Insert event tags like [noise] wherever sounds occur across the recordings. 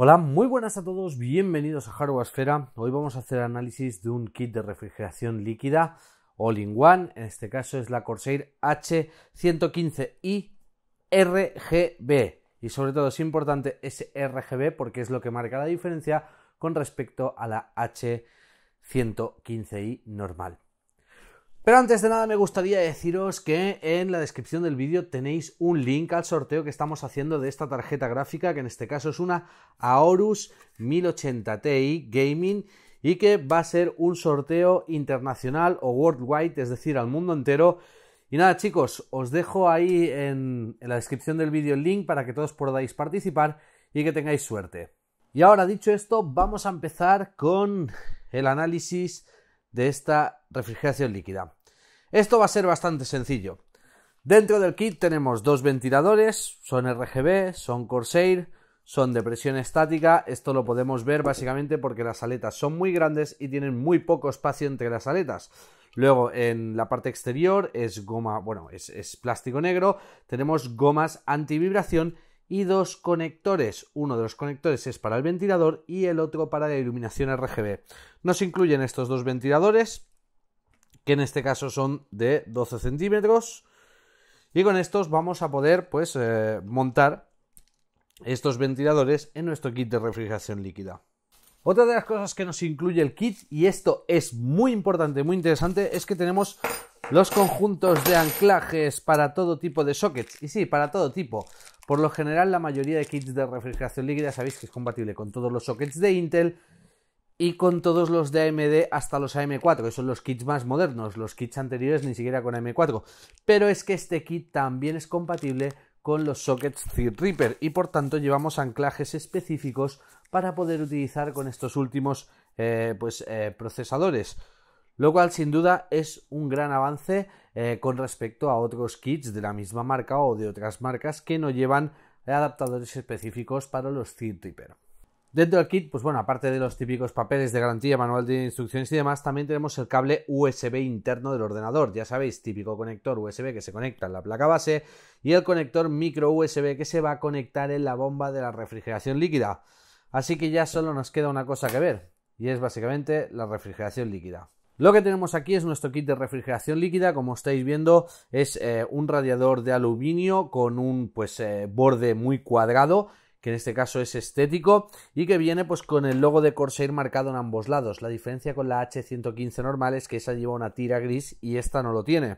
Hola, muy buenas a todos, bienvenidos a Hardware Hoy vamos a hacer análisis de un kit de refrigeración líquida All-in-One, en este caso es la Corsair H115i RGB. Y sobre todo es importante ese RGB porque es lo que marca la diferencia con respecto a la H115i normal. Pero antes de nada me gustaría deciros que en la descripción del vídeo tenéis un link al sorteo que estamos haciendo de esta tarjeta gráfica, que en este caso es una Aorus 1080 Ti Gaming y que va a ser un sorteo internacional o worldwide, es decir, al mundo entero. Y nada chicos, os dejo ahí en, en la descripción del vídeo el link para que todos podáis participar y que tengáis suerte. Y ahora dicho esto, vamos a empezar con el análisis de esta refrigeración líquida. Esto va a ser bastante sencillo. Dentro del kit tenemos dos ventiladores, son RGB, son Corsair, son de presión estática. Esto lo podemos ver básicamente porque las aletas son muy grandes y tienen muy poco espacio entre las aletas. Luego en la parte exterior es goma, bueno, es, plástico negro. Tenemos gomas antivibración y dos conectores. Uno de los conectores es para el ventilador y el otro para la iluminación RGB. Nos incluyen estos dos ventiladores que en este caso son de 12 centímetros. Y con estos vamos a poder pues eh, montar estos ventiladores en nuestro kit de refrigeración líquida. Otra de las cosas que nos incluye el kit, y esto es muy importante, muy interesante, es que tenemos los conjuntos de anclajes para todo tipo de sockets. Y sí, para todo tipo. Por lo general, la mayoría de kits de refrigeración líquida sabéis que es compatible con todos los sockets de Intel y con todos los de AMD hasta los AM4, que son los kits más modernos, los kits anteriores ni siquiera con AM4. Pero es que este kit también es compatible con los sockets Threadripper y por tanto llevamos anclajes específicos para poder utilizar con estos últimos eh, pues, eh, procesadores. Lo cual sin duda es un gran avance eh, con respecto a otros kits de la misma marca o de otras marcas que no llevan adaptadores específicos para los Threadripper. Dentro del kit, pues bueno, aparte de los típicos papeles de garantía, manual de instrucciones y demás, también tenemos el cable USB interno del ordenador. Ya sabéis, típico conector USB que se conecta en la placa base y el conector micro USB que se va a conectar en la bomba de la refrigeración líquida. Así que ya solo nos queda una cosa que ver, y es básicamente la refrigeración líquida. Lo que tenemos aquí es nuestro kit de refrigeración líquida, como estáis viendo es eh, un radiador de aluminio con un pues eh, borde muy cuadrado que en este caso es estético y que viene pues con el logo de Corsair marcado en ambos lados. La diferencia con la H115 normal es que esa lleva una tira gris y esta no lo tiene.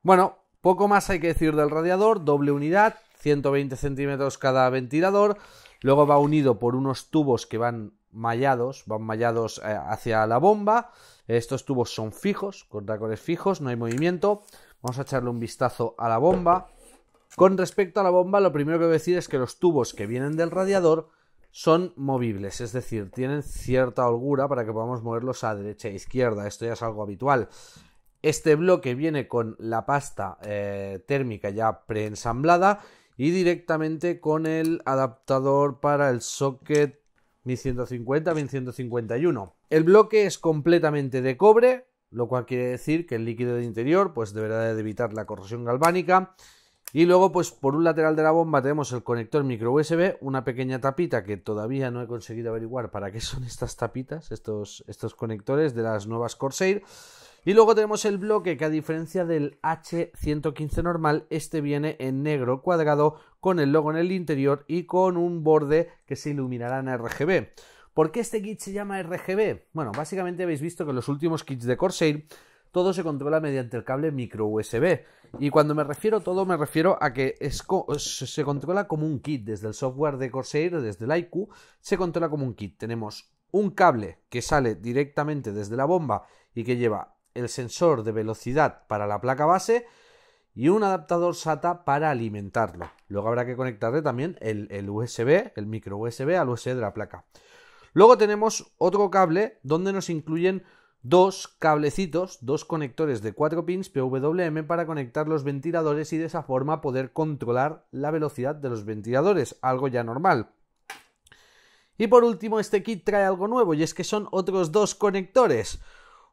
Bueno, poco más hay que decir del radiador, doble unidad, 120 centímetros cada ventilador, luego va unido por unos tubos que van mallados, van mallados eh, hacia la bomba, estos tubos son fijos, con tacones fijos, no hay movimiento, vamos a echarle un vistazo a la bomba, con respecto a la bomba, lo primero que voy a decir es que los tubos que vienen del radiador son movibles, es decir, tienen cierta holgura para que podamos moverlos a derecha e izquierda. Esto ya es algo habitual. Este bloque viene con la pasta eh, térmica ya preensamblada y directamente con el adaptador para el socket 1150-1151. El bloque es completamente de cobre, lo cual quiere decir que el líquido de interior pues deberá de evitar la corrosión galvánica y luego, pues por un lateral de la bomba tenemos el conector micro USB, una pequeña tapita que todavía no he conseguido averiguar para qué [laughs] son estas tapitas, estos, estos conectores de las nuevas Corsair. Y luego tenemos el bloque que a diferencia del H115 normal, este viene en negro cuadrado con el logo en el interior y con un borde que se iluminará en RGB. ¿Por qué este kit se llama RGB? Bueno, básicamente habéis visto que los últimos kits de Corsair todo se controla mediante el cable micro USB. Y cuando me refiero a todo, me refiero a que se controla como un kit. Desde el software de Corsair, desde el IQ, se controla como un kit. Tenemos un cable que sale directamente desde la bomba y que lleva el sensor de velocidad para la placa base y un adaptador SATA para alimentarlo. Luego habrá que conectarle también el, el USB, el micro USB al USB de la placa. Luego tenemos otro cable donde nos incluyen dos cablecitos, dos conectores de 4 pins PWM para conectar los ventiladores y de esa forma poder controlar la velocidad de los ventiladores, algo ya normal. Y por último, este kit trae algo nuevo y es que son otros dos conectores.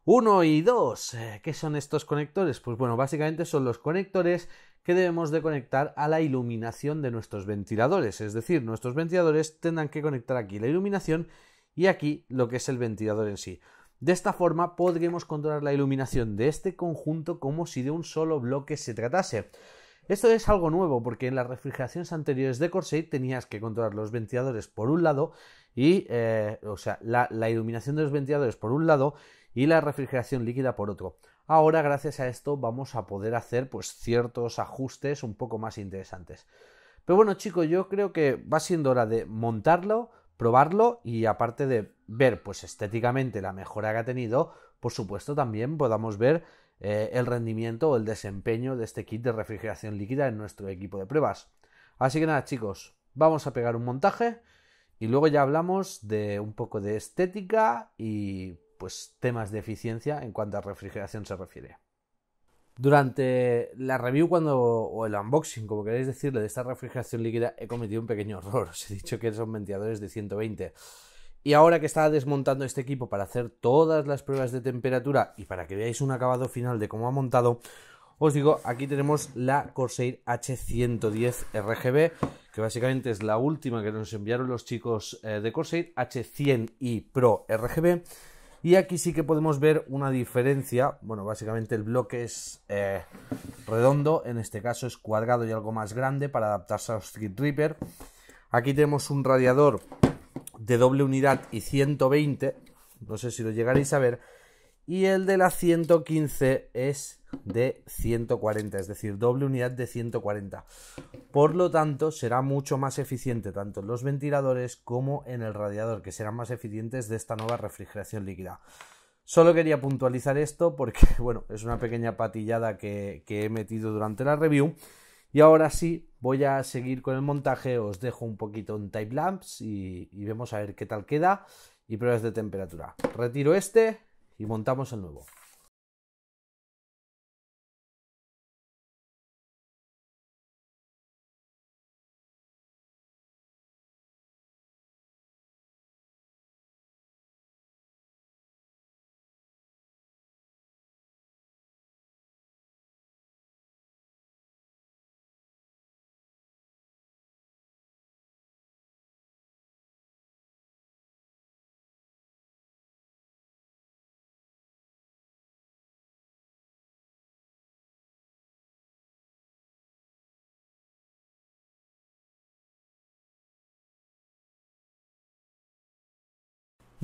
Uno y dos. Eh, ¿Qué son estos conectores? Pues bueno, básicamente son los conectores que debemos de conectar a la iluminación de nuestros ventiladores. Es decir, nuestros ventiladores tendrán que conectar aquí la iluminación y aquí lo que es el ventilador en sí. De esta forma podremos controlar la iluminación de este conjunto como si de un solo bloque se tratase. Esto es algo nuevo porque en las refrigeraciones anteriores de Corsair tenías que controlar los ventiladores por un lado y, eh, o sea, la, iluminación de los ventiladores por un lado y la refrigeración líquida por otro. Ahora, gracias a esto, vamos a poder hacer pues ciertos ajustes un poco más interesantes. Pero bueno, chicos, yo creo que va siendo hora de montarlo, probarlo y aparte de ver pues estéticamente la mejora que ha tenido, por supuesto también podamos ver eh, el rendimiento o el desempeño de este kit de refrigeración líquida en nuestro equipo de pruebas. Así que nada chicos, vamos a pegar un montaje y luego ya hablamos de un poco de estética y pues temas de eficiencia en cuanto a refrigeración se refiere. Durante la review cuando, o el unboxing, como queréis decirle, de esta refrigeración líquida, he cometido un pequeño error. Os he dicho que son ventiladores de 120. Y ahora que estaba desmontando este equipo para hacer todas las pruebas de temperatura y para que veáis un acabado final de cómo ha montado, os digo, aquí tenemos la Corsair H110 RGB, que básicamente es la última que nos enviaron los chicos eh, de Corsair, H100i Pro RGB y aquí sí que podemos ver una diferencia. Bueno, básicamente el bloque es eh, redondo, en este caso es cuadrado y algo más grande para adaptarse a los Street Reaper. Aquí tenemos un radiador de doble unidad y 120, no sé si lo llegaréis a ver, y el de la 115 es de 140, es decir, doble unidad de 140. Por lo tanto, será mucho más eficiente tanto en los ventiladores como en el radiador, que serán más eficientes de esta nueva refrigeración líquida. Solo quería puntualizar esto porque, [laughs] bueno, es una pequeña patillada que, he metido durante la review. Y ahora sí, voy a seguir con el montaje, os dejo un poquito en time lapse y, y vemos a ver qué tal queda y pruebas de temperatura. Retiro este y montamos el nuevo.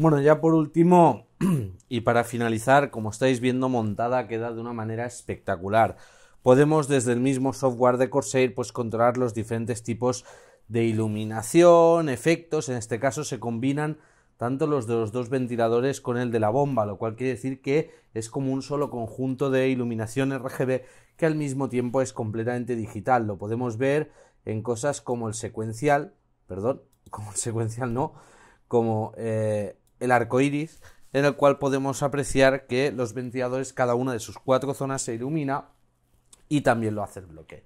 Bueno, ya por último, [clears throat] y para finalizar, como estáis viendo, montada queda de una manera espectacular. Podemos desde el mismo software de Corsair pues controlar los diferentes tipos de iluminación, efectos, en este caso se combinan tanto los de los dos ventiladores con el de la bomba, lo cual quiere decir que es como un solo conjunto de iluminación RGB que al mismo tiempo es completamente digital. Lo podemos ver en cosas como el secuencial, perdón, [laughs] como el secuencial no, como eh, el arco iris, en el cual podemos apreciar que los ventiladores, cada una de sus cuatro zonas se ilumina y también lo hace el bloque.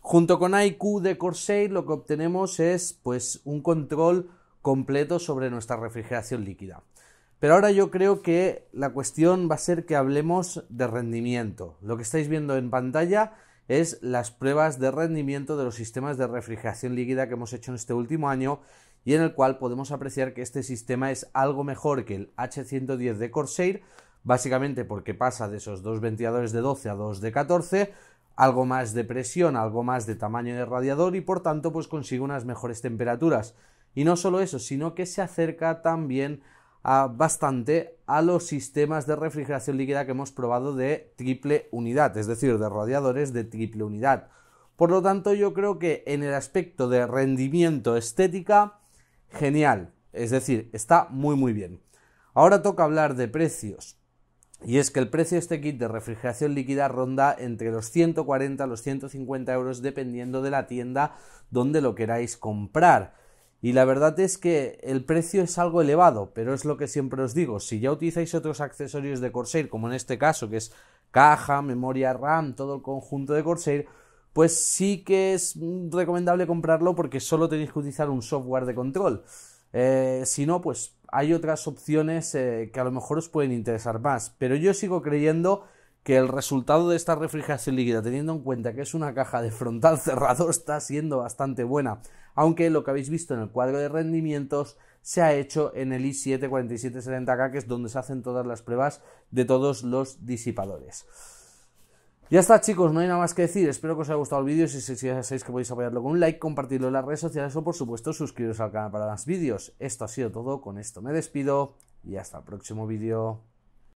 Junto con IQ de Corsair lo que obtenemos es pues un control completo sobre nuestra refrigeración líquida. Pero ahora yo creo que la cuestión va a ser que hablemos de rendimiento. Lo que estáis viendo en pantalla es las pruebas de rendimiento de los sistemas de refrigeración líquida que hemos hecho en este último año y en el cual podemos apreciar que este sistema es algo mejor que el H110 de Corsair, básicamente porque pasa de esos dos ventiladores de 12 a dos de 14, algo más de presión, algo más de tamaño de radiador y por tanto pues consigue unas mejores temperaturas. Y no solo eso, sino que se acerca también a, bastante a los sistemas de refrigeración líquida que hemos probado de triple unidad, es decir, de radiadores de triple unidad. Por lo tanto, yo creo que en el aspecto de rendimiento estética, genial. Es decir, está muy muy bien. Ahora toca hablar de precios. Y es que el precio de este kit de refrigeración líquida ronda entre los 140 a los 150 euros dependiendo de la tienda donde lo queráis comprar. Y la verdad es que el precio es algo elevado, pero es lo que siempre os digo. Si ya utilizáis otros accesorios de Corsair, como en este caso, que es caja, memoria RAM, todo el conjunto de Corsair, pues sí que es recomendable comprarlo porque solo tenéis que utilizar un software de control. Eh, si no, pues hay otras opciones eh, que a lo mejor os pueden interesar más. Pero yo sigo creyendo que el resultado de esta refrigeración líquida, teniendo en cuenta que es una caja de frontal [laughs] cerrado, está siendo bastante buena. Aunque lo que habéis visto en el cuadro de rendimientos se ha hecho en el i7 4770K, que es donde se hacen todas las pruebas de todos los disipadores. Ya está chicos, no hay nada más que decir, espero que os haya gustado el vídeo, si, si, ya sabéis que podéis apoyarlo con un like, compartirlo en las redes sociales o por supuesto suscribiros al canal para más vídeos. Esto ha sido todo, con esto me despido y hasta el próximo vídeo.